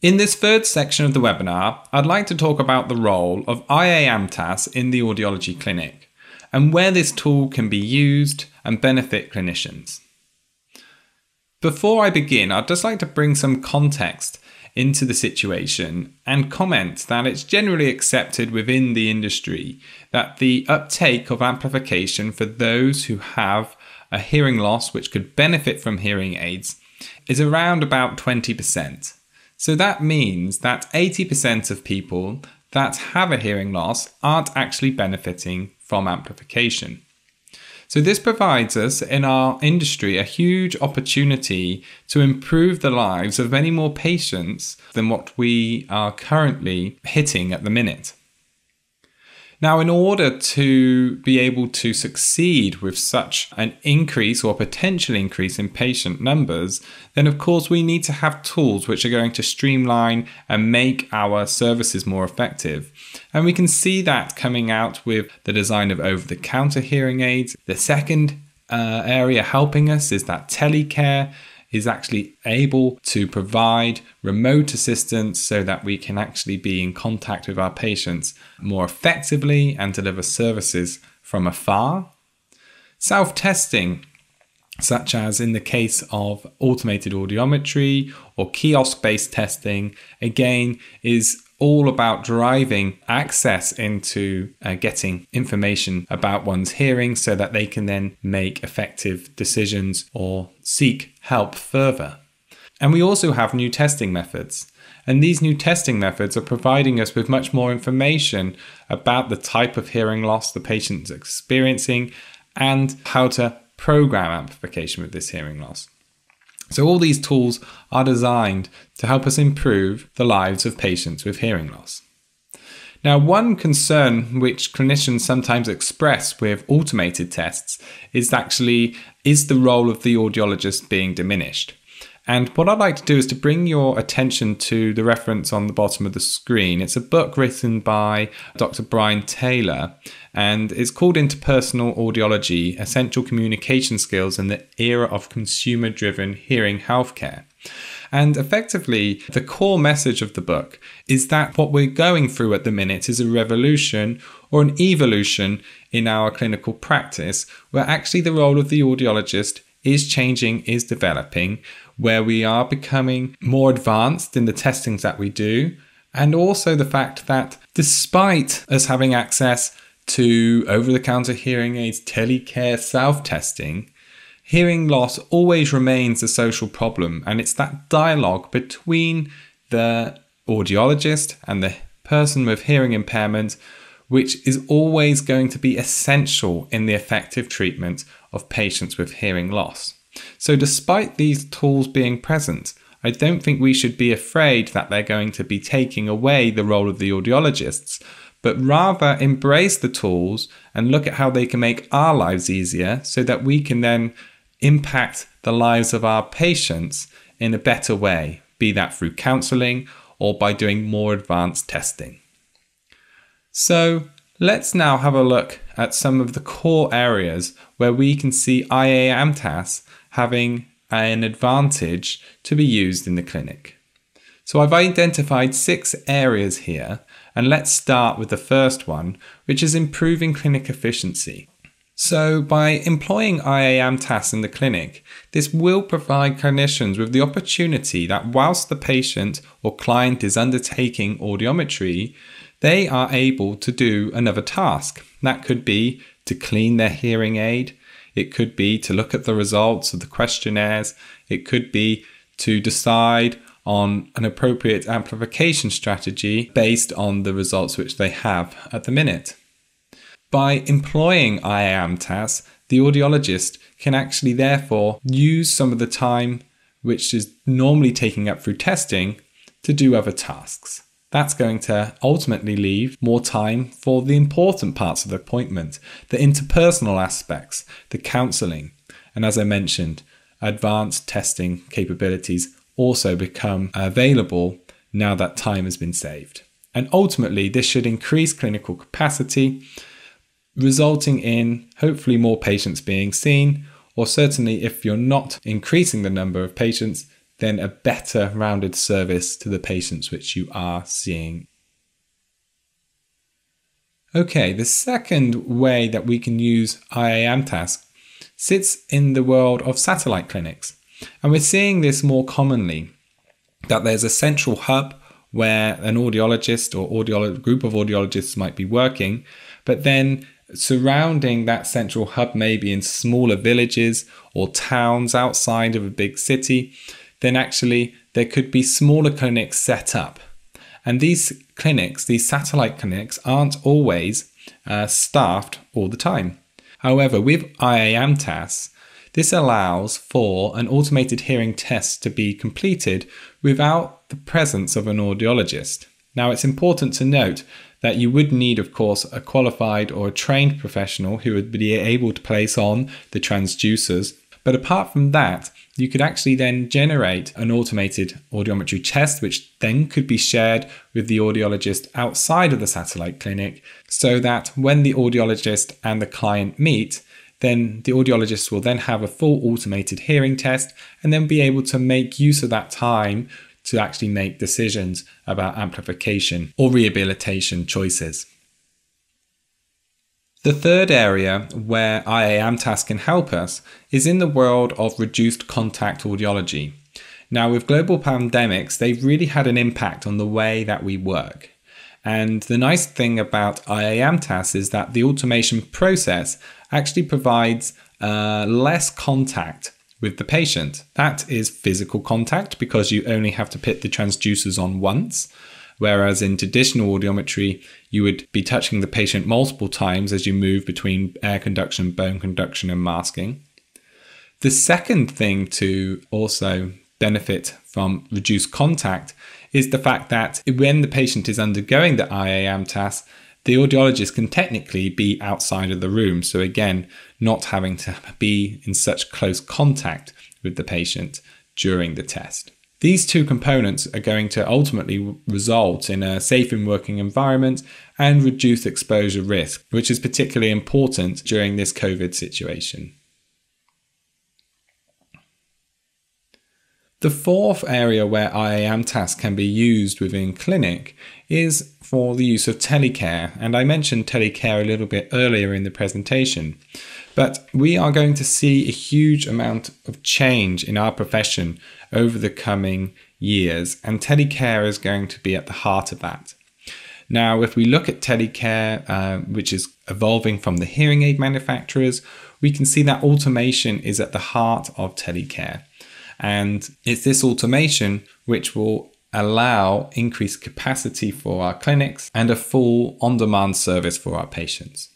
In this third section of the webinar, I'd like to talk about the role of IA-AMTAS in the audiology clinic and where this tool can be used and benefit clinicians. Before I begin, I'd just like to bring some context into the situation and comment that it's generally accepted within the industry that the uptake of amplification for those who have a hearing loss which could benefit from hearing aids is around about 20%. So that means that 80% of people that have a hearing loss aren't actually benefiting from amplification. So, this provides us in our industry a huge opportunity to improve the lives of many more patients than what we are currently hitting at the minute. Now, in order to be able to succeed with such an increase or potential increase in patient numbers, then of course we need to have tools which are going to streamline and make our services more effective. And we can see that coming out with the design of over the counter hearing aids. The second uh, area helping us is that telecare is actually able to provide remote assistance so that we can actually be in contact with our patients more effectively and deliver services from afar. Self testing, such as in the case of automated audiometry or kiosk based testing, again, is all about driving access into uh, getting information about one's hearing so that they can then make effective decisions or seek help further. And we also have new testing methods. And these new testing methods are providing us with much more information about the type of hearing loss the patient is experiencing and how to program amplification with this hearing loss. So, all these tools are designed to help us improve the lives of patients with hearing loss. Now, one concern which clinicians sometimes express with automated tests is actually is the role of the audiologist being diminished? And what I'd like to do is to bring your attention to the reference on the bottom of the screen. It's a book written by Dr. Brian Taylor, and it's called Interpersonal Audiology Essential Communication Skills in the Era of Consumer Driven Hearing Healthcare. And effectively, the core message of the book is that what we're going through at the minute is a revolution or an evolution in our clinical practice, where actually the role of the audiologist is changing, is developing, where we are becoming more advanced in the testings that we do. And also the fact that despite us having access to over the counter hearing aids, telecare, self testing, hearing loss always remains a social problem. And it's that dialogue between the audiologist and the person with hearing impairment which is always going to be essential in the effective treatment of patients with hearing loss. So, despite these tools being present, I don't think we should be afraid that they're going to be taking away the role of the audiologists, but rather embrace the tools and look at how they can make our lives easier so that we can then impact the lives of our patients in a better way, be that through counseling or by doing more advanced testing. So, let's now have a look at some of the core areas where we can see IA-AMTAS having an advantage to be used in the clinic. So I've identified six areas here, and let's start with the first one, which is improving clinic efficiency. So, by employing IA-AMTAS in the clinic, this will provide clinicians with the opportunity that whilst the patient or client is undertaking audiometry, they are able to do another task. That could be to clean their hearing aid, it could be to look at the results of the questionnaires. It could be to decide on an appropriate amplification strategy based on the results which they have at the minute. By employing IA-AMTAS, the audiologist can actually therefore use some of the time which is normally taking up through testing to do other tasks. That's going to ultimately leave more time for the important parts of the appointment, the interpersonal aspects, the counselling. And as I mentioned, advanced testing capabilities also become available now that time has been saved. And ultimately, this should increase clinical capacity, resulting in hopefully more patients being seen, or certainly if you're not increasing the number of patients, then a better rounded service to the patients which you are seeing. Okay, the second way that we can use IA-AMTAS sits in the world of satellite clinics. And we're seeing this more commonly that there's a central hub where an audiologist or audiolo- group of audiologists might be working, but then surrounding that central hub, maybe in smaller villages or towns outside of a big city, then actually there could be smaller clinics set up. And these clinics, these satellite clinics, aren't always uh, staffed all the time. However, with IA-AMTAS, this allows for an automated hearing test to be completed without the presence of an audiologist. Now, it's important to note that you would need, of course, a qualified or a trained professional who would be able to place on the transducers. But apart from that, you could actually then generate an automated audiometry test, which then could be shared with the audiologist outside of the satellite clinic, so that when the audiologist and the client meet, then the audiologist will then have a full automated hearing test and then be able to make use of that time to actually make decisions about amplification or rehabilitation choices. The third area where IA-AMTAS can help us is in the world of reduced contact audiology. Now, with global pandemics, they've really had an impact on the way that we work. And the nice thing about IA-AMTAS is that the automation process actually provides uh, less contact with the patient. That is physical contact because you only have to put the transducers on once. Whereas in traditional audiometry, you would be touching the patient multiple times as you move between air conduction, bone conduction, and masking. The second thing to also benefit from reduced contact is the fact that when the patient is undergoing the IA-AMTAS, the audiologist can technically be outside of the room. So, again, not having to be in such close contact with the patient during the test. These two components are going to ultimately result in a safe and working environment and reduce exposure risk, which is particularly important during this COVID situation. The fourth area where IA-AMTAS can be used within clinic is for the use of telecare, and I mentioned telecare a little bit earlier in the presentation. But we are going to see a huge amount of change in our profession over the coming years, and telecare is going to be at the heart of that. Now, if we look at telecare, uh, which is evolving from the hearing aid manufacturers, we can see that automation is at the heart of telecare. And it's this automation which will allow increased capacity for our clinics and a full on demand service for our patients.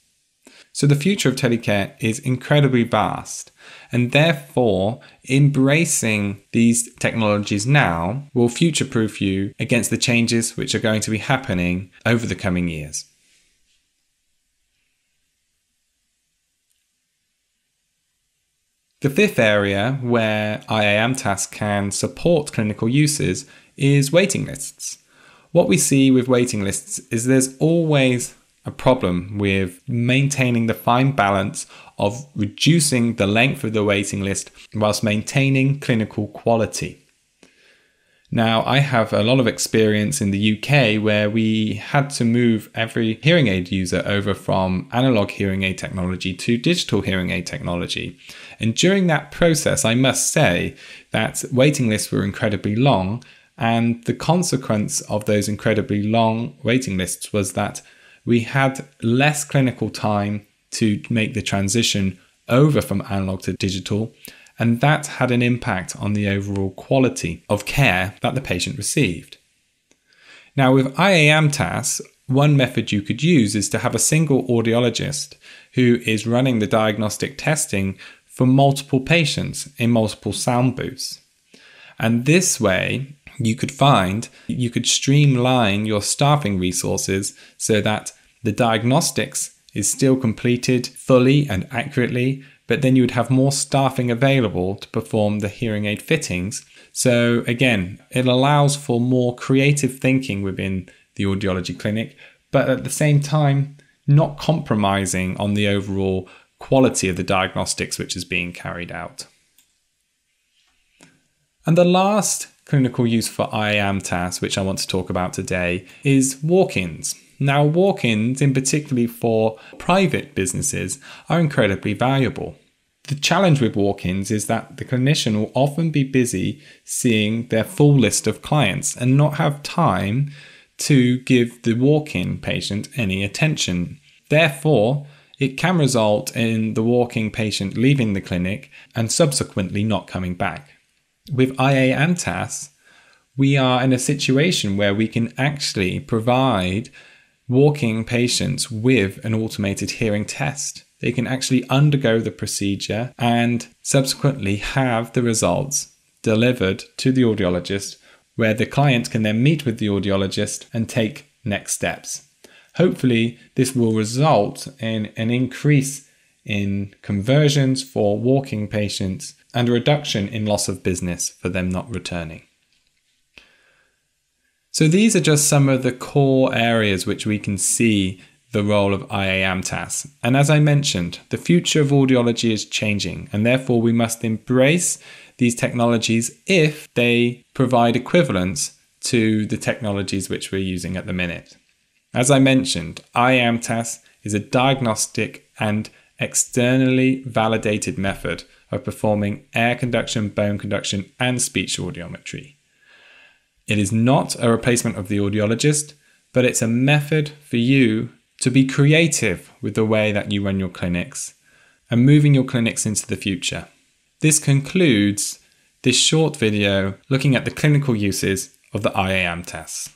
So the future of telecare is incredibly vast, and therefore embracing these technologies now will future proof you against the changes which are going to be happening over the coming years. The fifth area where IA-AMTAS can support clinical uses is waiting lists. What we see with waiting lists is there's always a problem with maintaining the fine balance of reducing the length of the waiting list whilst maintaining clinical quality. Now, I have a lot of experience in the UK where we had to move every hearing aid user over from analog hearing aid technology to digital hearing aid technology. And during that process, I must say that waiting lists were incredibly long. And the consequence of those incredibly long waiting lists was that we had less clinical time to make the transition over from analog to digital and that had an impact on the overall quality of care that the patient received. Now, with IA-AMTAS, one method you could use is to have a single audiologist who is running the diagnostic testing for multiple patients in multiple sound booths. And this way, you could find you could streamline your staffing resources so that the diagnostics is still completed fully and accurately but then you would have more staffing available to perform the hearing aid fittings. So, again, it allows for more creative thinking within the audiology clinic, but at the same time, not compromising on the overall quality of the diagnostics which is being carried out. And the last clinical use for IAM IA-AMTAS, which I want to talk about today, is walk ins. Now, walk ins, in particularly for private businesses, are incredibly valuable. The challenge with walk ins is that the clinician will often be busy seeing their full list of clients and not have time to give the walk in patient any attention. Therefore, it can result in the walking patient leaving the clinic and subsequently not coming back. With IA-AMTAS, we are in a situation where we can actually provide walking patients with an automated hearing test. They can actually undergo the procedure and subsequently have the results delivered to the audiologist, where the client can then meet with the audiologist and take next steps. Hopefully, this will result in an increase in conversions for walking patients and a reduction in loss of business for them not returning. So these are just some of the core areas which we can see the role of IA-AMTAS. And as I mentioned, the future of audiology is changing, and therefore we must embrace these technologies if they provide equivalence to the technologies which we're using at the minute. As I mentioned, IA-AMTAS is a diagnostic and externally validated method of performing air conduction, bone conduction, and speech audiometry. It is not a replacement of the audiologist, but it's a method for you to be creative with the way that you run your clinics and moving your clinics into the future. This concludes this short video looking at the clinical uses of the IA-AMTAS.